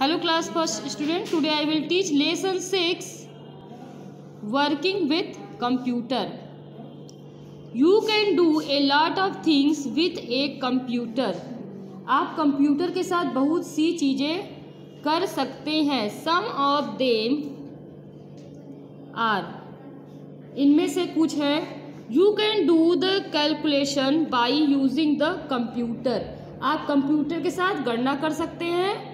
Hello class first student today I will teach lesson six working with computer you can do a lot of things with a computer आप computer के साथ बहुत सी चीज़ें कर सकते हैं। सम ऑफ़ देम आर इनमें से कुछ है। You can do the calculation by using the computer आप कंप्यूटर के साथ गणना कर सकते हैं।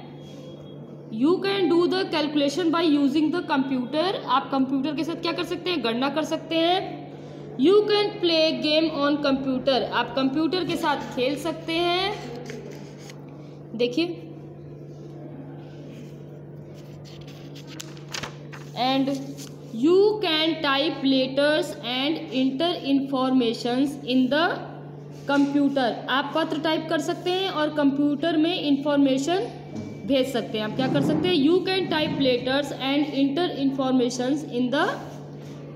You can do the calculation by using the computer आप कंप्यूटर के साथ क्या कर सकते हैं? गणना कर सकते हैं। You can play game on computer आप कंप्यूटर के साथ खेल सकते हैं। देखिए। And you can type letters and enter informations in the computer आप पत्र टाइप कर सकते हैं और कंप्यूटर में इंफॉर्मेशन भेज सकते हैं। आप क्या कर सकते हैं? You can type letters and enter informations in the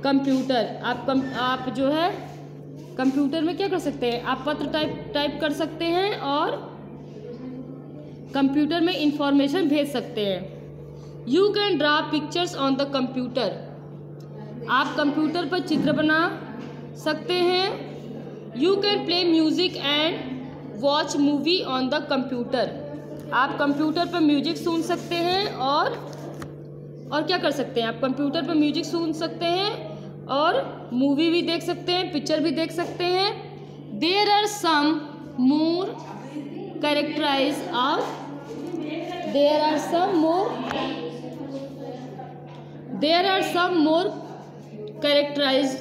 computer आप कम, आप जो है कंप्यूटर में क्या कर सकते हैं? आप पत्र टाइप टाइप कर सकते हैं और कंप्यूटर में इंफॉर्मेशन भेज सकते हैं। You can draw pictures on the computer आप कंप्यूटर पर चित्र बना सकते हैं। You can play music and watch movie on the computer आप कंप्यूटर पर म्यूज़िक सुन सकते हैं और और क्या कर सकते हैं? आप कंप्यूटर पर म्यूज़िक सुन सकते हैं और मूवी भी देख सकते हैं, पिक्चर भी देख सकते हैं। There are some more characterise of there are some more there are some more characterise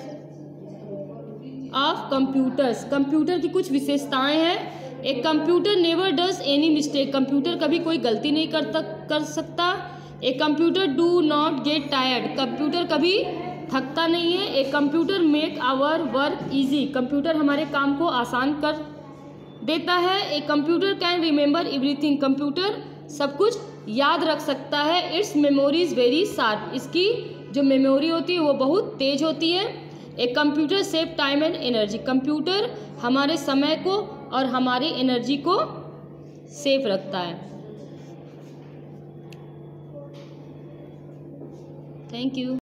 of computers computer की कुछ विशेषताएँ हैं। एक computer never does any mistake computer कभी कोई गलती नहीं कर तक, कर सकता। A computer do not get tired computer कभी थकता नहीं है। A computer make our work easy computer हमारे काम को आसान कर देता है। A computer can remember everything computer सब कुछ याद रख सकता है। Its memory is very sharp इसकी जो मेमोरी होती है, वो बहुत तेज होती है। एक computer save time and energy computer हमारे समय को और हमारी एनर्जी को सेफ़ रखता है। Thank you